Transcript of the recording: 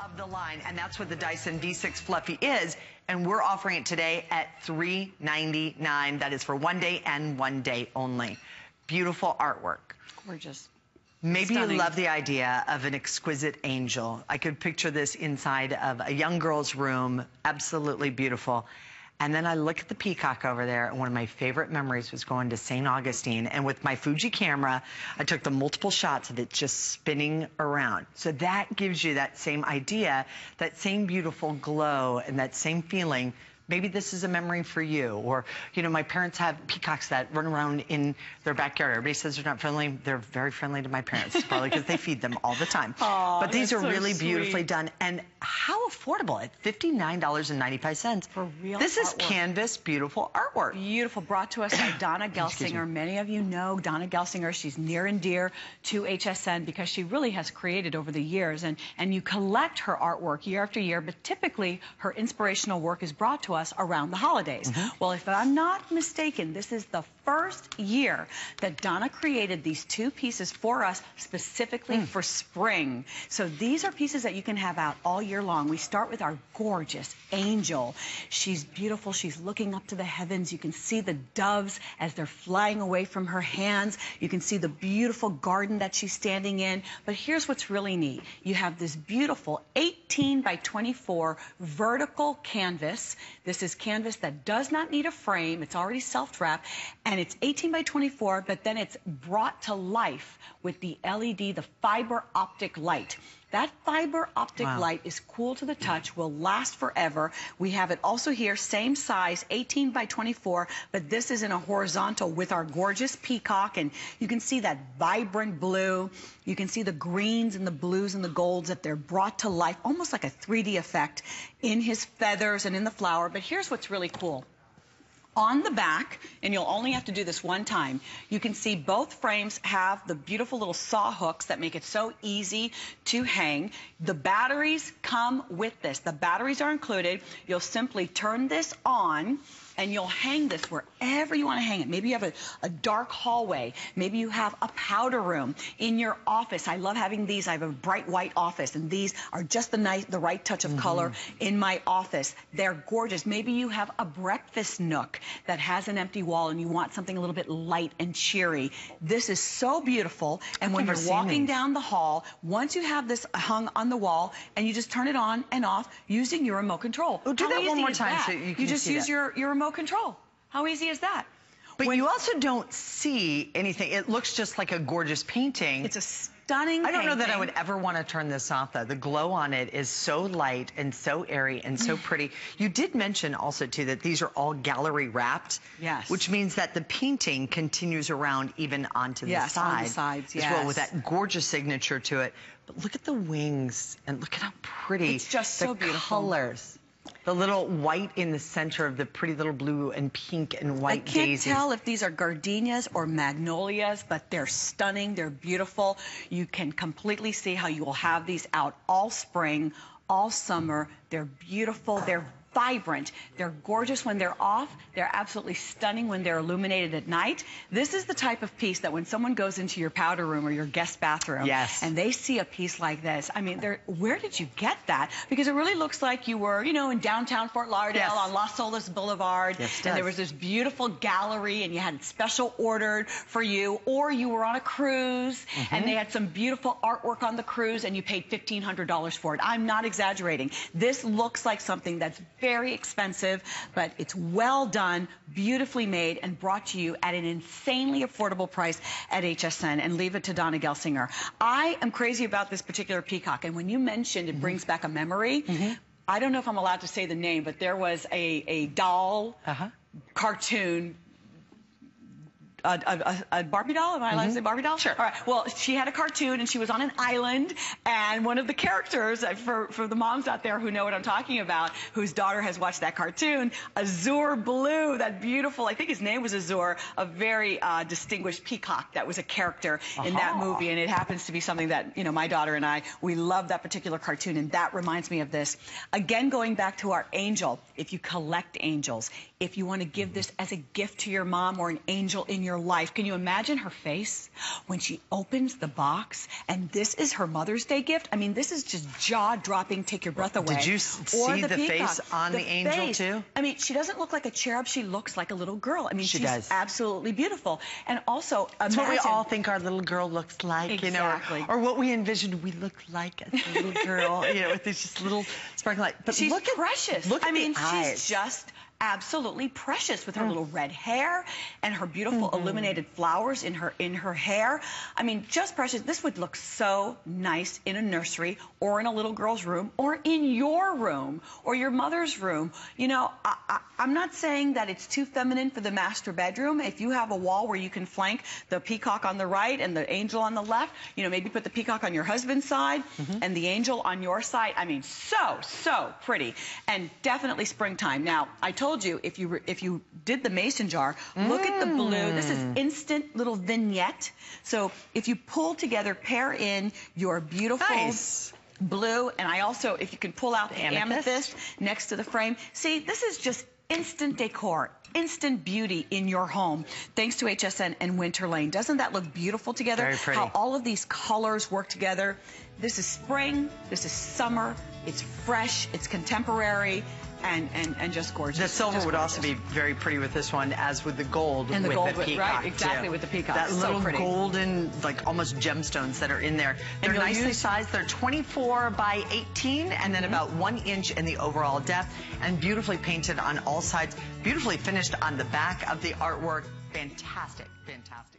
of the line, and that's what the Dyson V6 Fluffy is. And we're offering it today at $3.99. That is for one day and one day only. Beautiful artwork. Gorgeous. Maybe Stunning. you love the idea of an exquisite angel. I could picture this inside of a young girl's room. Absolutely beautiful. And then I look at the peacock over there, and one of my favorite memories was going to St. Augustine. And with my Fuji camera, I took the multiple shots of it just spinning around. So that gives you that same idea, that same beautiful glow, and that same feeling maybe this is a memory for you. Or, you know, my parents have peacocks that run around in their backyard. Everybody says they're not friendly. They're very friendly to my parents, probably because they feed them all the time. Aw, but these are so really sweet. beautifully done. And how affordable at $59.95. For real This is artwork. canvas, beautiful artwork. Beautiful, brought to us by Donna Gelsinger. Many of you know Donna Gelsinger. She's near and dear to HSN because she really has created over the years. And, and you collect her artwork year after year, but typically her inspirational work is brought to us around the holidays. Mm-hmm. Well, if I'm not mistaken, this is the first year that Donna created these two pieces for us specifically Hmm. for spring. So these are pieces that you can have out all year long. We start with our gorgeous angel. She's beautiful. She's looking up to the heavens. You can see the doves as they're flying away from her hands. You can see the beautiful garden that she's standing in. But here's what's really neat. You have this beautiful 18 by 24 vertical canvas. This is canvas that does not need a frame. It's already self-wrapped. And it's 18 by 24, but then it's brought to life with the LED, the fiber optic light. That fiber optic Wow. light is cool to the touch, will last forever. We have it also here, same size, 18 by 24, but this is in a horizontal with our gorgeous peacock. And you can see that vibrant blue. You can see the greens and the blues and the golds that they're brought to life, almost like a 3D effect in his feathers and in the flower. But here's what's really cool on the back, and you'll only have to do this one time, you can see both frames have the beautiful little saw hooks that make it so easy to hang. The batteries come with this. The batteries are included. You'll simply turn this on and you'll hang this wherever you want to hang it. Maybe you have a, a dark hallway. Maybe you have a powder room in your office. I love having these. I have a bright white office, and these are just the nice, the right touch of mm-hmm. color in my office. They're gorgeous. Maybe you have a breakfast nook that has an empty wall, and you want something a little bit light and cheery. This is so beautiful. And when you're walking these. down the hall, once you have this hung on the wall, and you just turn it on and off using your remote control. Oh, do How that one more time that? so you can You just use that. your, your remote control. How easy is that? But when you also don't see anything. It looks just like a gorgeous painting. It's a stunning I don't know that I would ever want to turn this off though. The glow on it is so light and so airy and so pretty. You did mention also too that these are all gallery wrapped. Yes. Which means that the painting continues around even onto the Yes, on side. the sides, As well with that gorgeous signature to it. But look at the wings and look at how pretty. It's just the so beautiful. colors. The little white in the center of the pretty little blue and pink and white daisies. I can't daisies. tell if these are gardenias or magnolias, but they're stunning. They're beautiful. You can completely see how you will have these out all spring, all summer. They're beautiful. They're vibrant. They're gorgeous when they're off. They're absolutely stunning when they're illuminated at night. This is the type of piece that when someone goes into your powder room or your guest bathroom Yes. and they see a piece like this, I mean, they're, where did you get that? Because it really looks like you were, you know, in downtown Fort Lauderdale Yes. on Las Olas Boulevard. Yes, and there was this beautiful gallery and you had it special ordered for you or you were on a cruise Mm-hmm. and they had some beautiful artwork on the cruise and you paid $1,500 for it. I'm not exaggerating. This looks like something that's very expensive, but it's well done, beautifully made and brought to you at an insanely affordable price at HSN and leave it to Donna Gelsinger. I am crazy about this particular peacock and when you mentioned it brings back a memory, I don't know if I'm allowed to say the name, but there was a, a doll Uh-huh. cartoon. A, a, a, Barbie doll? Am I allowed to say Barbie doll? Sure. All right. Well, she had a cartoon and she was on an island, and one of the characters, uh, for, for the moms out there who know what I'm talking about, whose daughter has watched that cartoon, Azure Blue, that beautiful, I think his name was Azure, a very uh, distinguished peacock that was a character in that movie, and it happens to be something that, you know, my daughter and I, we love that particular cartoon, and that reminds me of this. Again, going back to our angel, if you collect angels, if you want to give this as a gift to your mom or an angel in your your life. Can you imagine her face when she opens the box and this is her Mother's Day gift? I mean, this is just jaw-dropping, take your breath away. Did you see the, the face on the, the angel face. too? I mean, she doesn't look like a cherub. She looks like a little girl. I mean, she she's does. absolutely beautiful. And also, That's imagine, what we all think our little girl looks like, exactly. you know, or, or what we envisioned we look like as a little girl, you know, with these just little sparkling light. But she's look at, precious. Look I at mean, the eyes. she's just absolutely precious with her mm. little red hair and her beautiful mm -hmm. illuminated flowers in her in her hair. I mean, just precious. This would look so nice in a nursery or in a little girl's room or in your room or your mother's room. You know, I, I, I'm not saying that it's too feminine for the master bedroom. If you have a wall where you can flank the peacock on the right and the angel on the left, you know, maybe put the peacock on your husband's side mm -hmm. and the angel on your side. I mean, so, so pretty. And definitely springtime. Now, I told told you if you if you did the mason jar, mm. look at the blue. This is Mm. instant little vignette. So if you pull together, pair in your beautiful nice blue, and I also, if you can pull out the amethyst. amethyst next to the frame. See, this is just instant decor, instant beauty in your home, thanks to HSN and Winter Lane. Doesn't that look beautiful together? Very pretty. How all of these colors work together. This is spring, this is summer, it's fresh, it's contemporary, and, and, and just gorgeous. The silver just would gorgeous. also be very pretty with this one, as with the gold and the with gold the peacock. right, exactly too. with the peacock. That so little pretty. golden, like almost gemstones that are in there. They're nicely use- sized. They're 24 by 18, and then Mm-hmm. about one inch in the overall depth, and beautifully painted on all sides. Beautifully finished on the back of the artwork. Fantastic, fantastic.